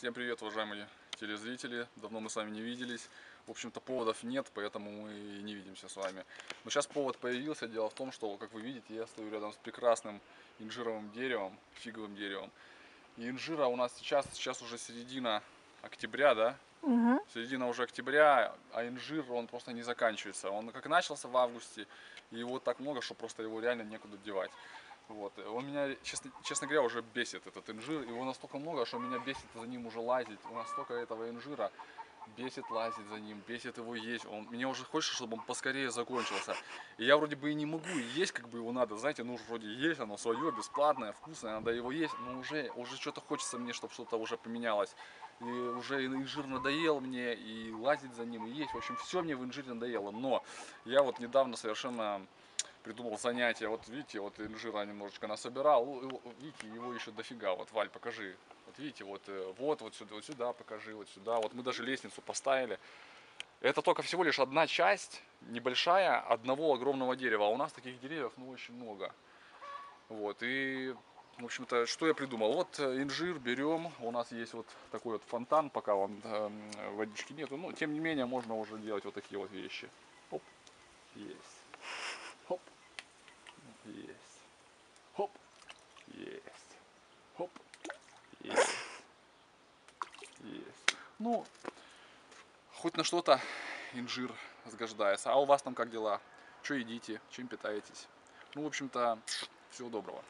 Всем привет, уважаемые телезрители. Давно мы с вами не виделись. В общем-то, поводов нет, поэтому мы и не видимся с вами. Но сейчас повод появился. Дело в том, что, как вы видите, я стою рядом с прекрасным инжировым деревом, фиговым деревом. И инжира у нас сейчас, сейчас уже середина октября, да? Угу. Середина уже октября, а инжир, он просто не заканчивается. Он как начался в августе, и его так много, что просто его реально некуда девать. Вот. Он меня, честно, честно говоря, уже бесит этот инжир. Его настолько много, что меня бесит за ним уже лазить. У нас столько этого инжира. Бесит лазить за ним, бесит его есть. Он, мне уже хочется, чтобы он поскорее закончился. И я вроде бы и не могу есть, как бы его надо. Знаете, ну вроде есть, оно свое, бесплатное, вкусное, надо его есть. Но уже, уже что-то хочется мне, чтобы что-то уже поменялось. И уже инжир надоел мне, и лазить за ним, и есть. В общем, все мне в инжире надоело. Но я вот недавно совершенно придумал занятие. Вот видите, вот инжира немножечко насобирал. Видите, его еще дофига. Вот, Валь, покажи. Вот видите, вот, э, вот, вот сюда, вот сюда покажи, вот сюда. Вот мы даже лестницу поставили. Это только всего лишь одна часть, небольшая, одного огромного дерева. А у нас таких деревьев, ну, очень много. Вот, и, в общем-то, что я придумал? Вот э, инжир берем, у нас есть вот такой вот фонтан, пока вам э, водички нету. Но, тем не менее, можно уже делать вот такие вот вещи. Оп. Есть. Хоп. Есть. Хоп. Есть. Есть. Ну, хоть на что-то инжир сгождается. А у вас там как дела? Что едите? Чем питаетесь? Ну, в общем-то, всего доброго.